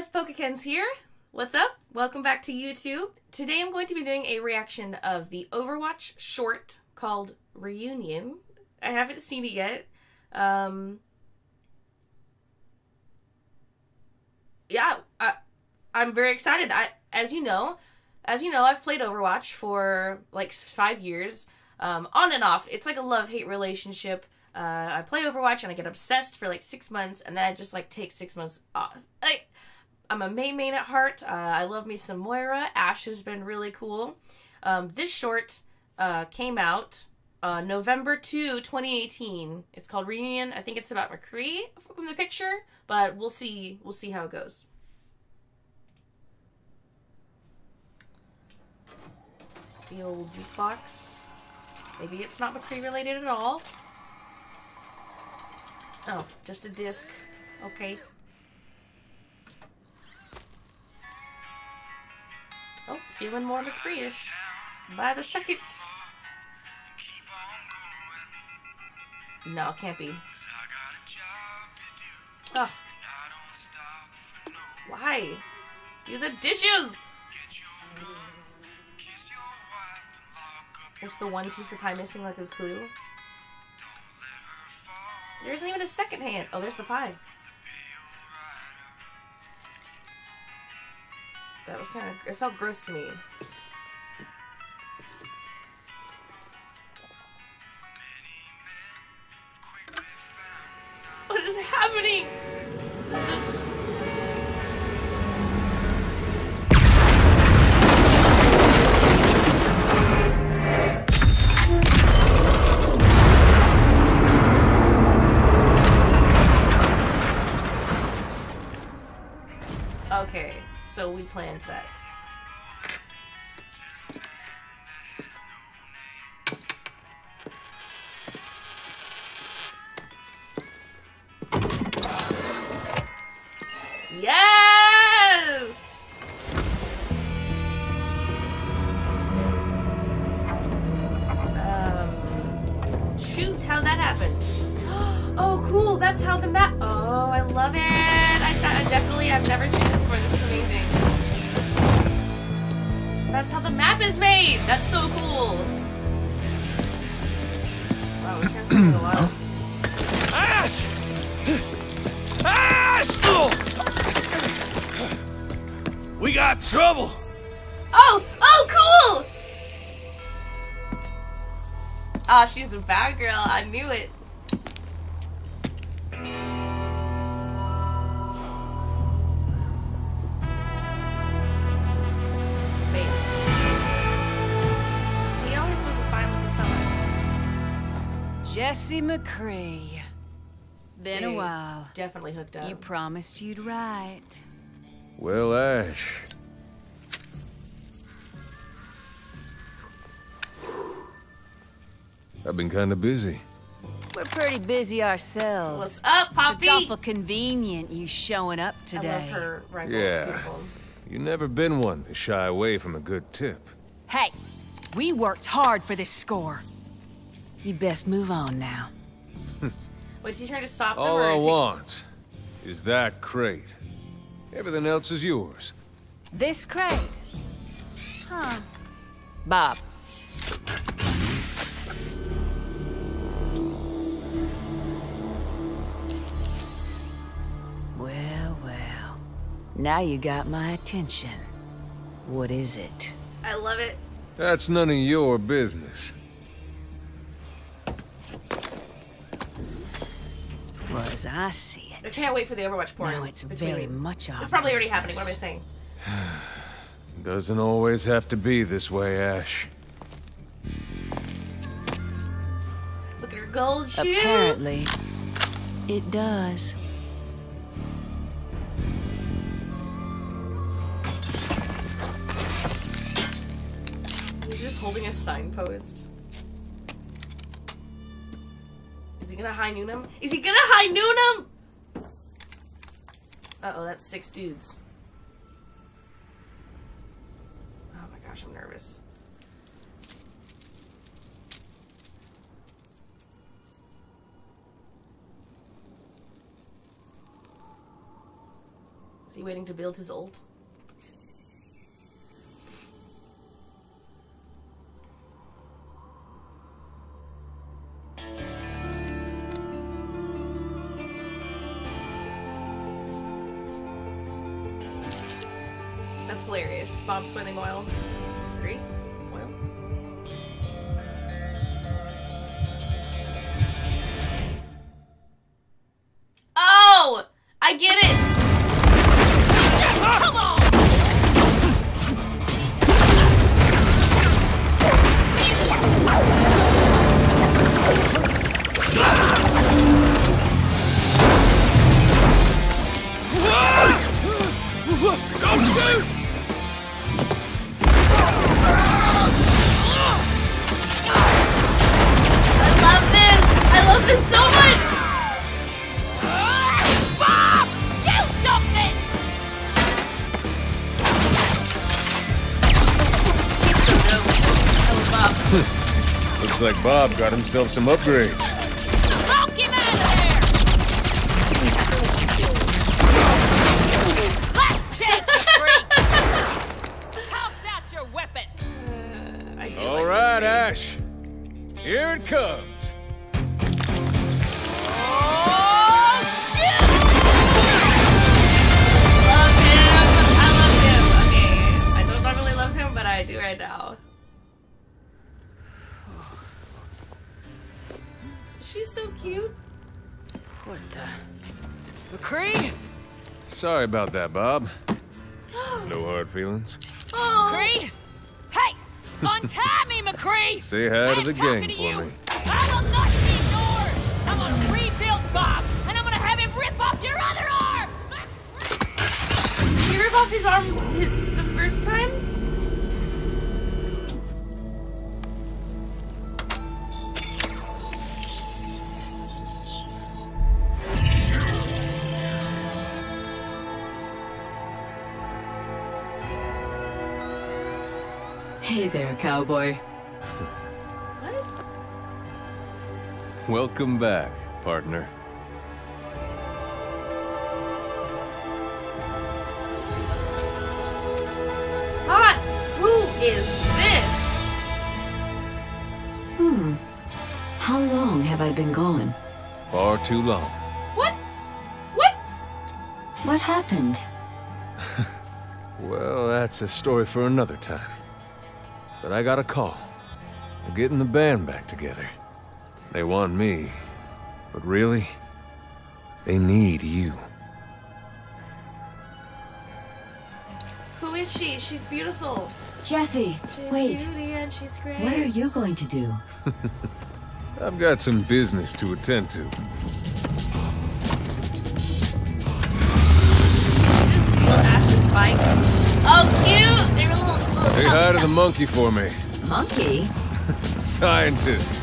guys, Pokekenz here. What's up? Welcome back to YouTube. Today I'm going to be doing a reaction of the Overwatch short called Reunion. I haven't seen it yet. Um, yeah, I, I'm very excited. I, as you know, as you know, I've played Overwatch for like five years, um, on and off. It's like a love hate relationship. Uh, I play Overwatch and I get obsessed for like six months, and then I just like take six months off. Like, I'm a Mei main at heart. Uh, I love me some Moira. Ashe has been really cool. Um, this short uh, came out uh, November 2, 2018. It's called Reunion. I think it's about McCree from the picture, but we'll see. We'll see how it goes. The old jukebox. Maybe it's not McCree related at all. Oh, just a disc. Okay. Oh, feeling more McCree-ish. By the second. No, can't be. Oh. Why? Do the dishes! What's the one piece of pie missing like a clue? There isn't even a second hand. Oh, there's the pie. That was kind of, it felt gross to me. Planned that. Yes! Um, shoot, how'd that happen? Oh, cool, that's how the map. Oh, I love it. I, I definitely, I've never seen this before. This is amazing. That's how the map is made. That's so cool. Wow, we transformed a lot. Ashe! Ashe! We got trouble. Oh, oh, cool! Ah, she's a bad girl. I knew it. Fella. Jesse McCree. Been They a while. Definitely hooked up. You promised you'd write. Well, Ashe. I've been kind of busy. We're pretty busy ourselves. What's up, So Poppy? It's awful convenient you showing up today. I love her rifle. It's Yeah. beautiful. You never been one to shy away from a good tip. Hey, we worked hard for this score. You best move on now. Hmm. Wait, is he trying to stop them? All or I take- want is that crate. Everything else is yours. This crate. Huh. Bob. Well, well. Now you got my attention. What is it? I love it. That's none of your business. Well, as I see it. I can't wait for the Overwatch porn. now it's between- very much our It's probably already happening. What am I saying? Doesn't always have to be this way, Ashe. Look at her gold shoes. Apparently, it does. He's just holding a signpost. Gonna high noon him? Is he gonna high noon him? Uh oh, that's six dudes. Oh my gosh, I'm nervous. Is he waiting to build his ult? Hilarious. Bob Swimming oil. Looks like Bob got himself some upgrades. Smoke him out of there! Last chance free! Toss out your weapon! I All like right. Ashe. Here it comes. Sorry about that, Bob. No hard feelings. Oh, McCree? Hey! Untie me, eh, McCree! Say hi to I'm the gang to for you. me. I will not be ignored! I'm gonna rebuild Bob, and I'm gonna have him rip off your other arm! Did he rip off his arm his Hey there, cowboy. What? Welcome back, partner. Hot! Who is this? Hmm. How long have I been gone? Far too long. What? What? What happened? Well, that's a story for another time. But I got a call. They're getting the band back together. They want me. But really, they need you. Who is she? She's beautiful. Jesse, She's wait. beauty and she's great. What are you going to do? I've got some business to attend to. Just steal Ashe's bike. Oh, cute! They're a little. little Say hi to the monkey for me. Monkey? Scientist.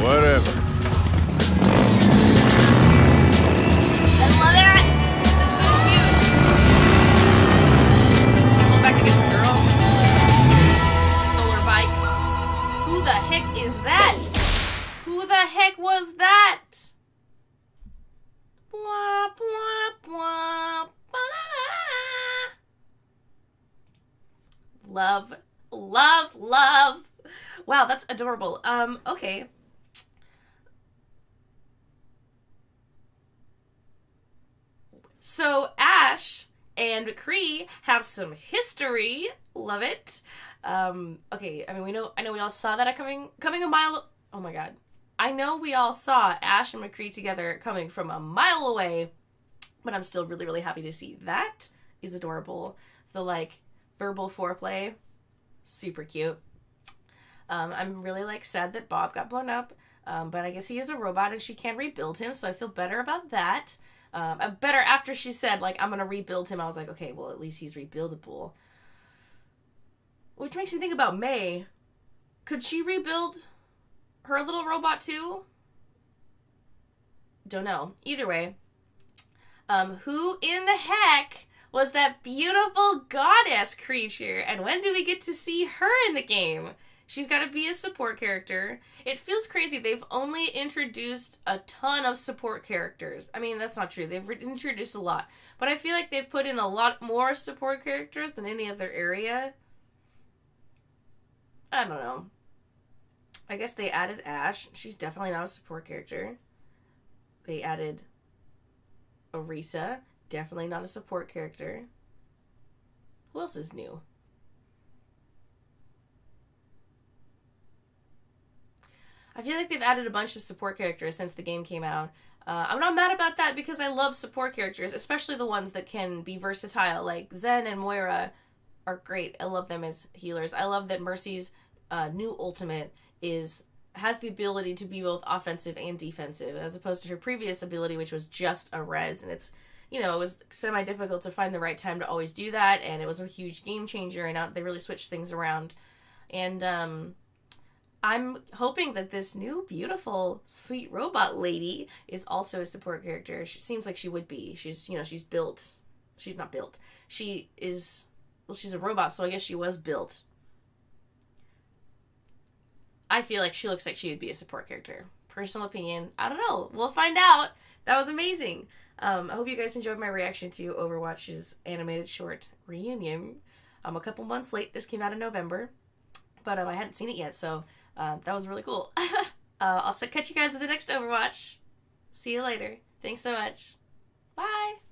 Whatever. I love it! That's so cute. Go back against the girl. Stole bike. Who the heck is that? Who the heck was that? Blah, blah, blah, Love, love, love. Wow, that's adorable. Um, okay. So Ashe and McCree have some history. Love it. Um, okay, I mean we know I know we all saw that coming coming a mile oh my god. I know we all saw Ashe and McCree together coming from a mile away, but I'm still really, really happy to see that is adorable. The like verbal foreplay, super cute. Um, I'm really like sad that Bob got blown up, um, but I guess he is a robot and she can rebuild him, so I feel better about that. Um, uh, better after she said like I'm gonna rebuild him. I was like, okay, well at least he's rebuildable. Which makes me think about Mei. Could she rebuild her little robot too? Don't know. Either way, um, who in the heck was that beautiful goddess creature, and when do we get to see her in the game? She's got to be a support character. It feels crazy. They've only introduced a ton of support characters. I mean, that's not true. They've introduced a lot. But I feel like they've put in a lot more support characters than any other area. I don't know. I guess they added Ashe. She's definitely not a support character. They added Orisa. Definitely not a support character. Who else is new? I feel like they've added a bunch of support characters since the game came out. Uh, I'm not mad about that because I love support characters, especially the ones that can be versatile. Like Zen and Moira are great. I love them as healers. I love that Mercy's uh, new ultimate is has the ability to be both offensive and defensive, as opposed to her previous ability, which was just a res, and it's you know it was semi difficult to find the right time to always do that, and it was a huge game changer, and they really switched things around, and um, I'm hoping that this new beautiful sweet robot lady is also a support character. She seems like she would be. She's you know she's built. She's not built. She is well she's a robot, so I guess she was built. I feel like she looks like she would be a support character. Personal opinion. I don't know. We'll find out. That was amazing. Um, I hope you guys enjoyed my reaction to Overwatch's animated short reunion. I'm a couple months late. This came out in November, but um, I hadn't seen it yet, so um, that was really cool. uh, I'll catch you guys in the next Overwatch. See you later. Thanks so much. Bye.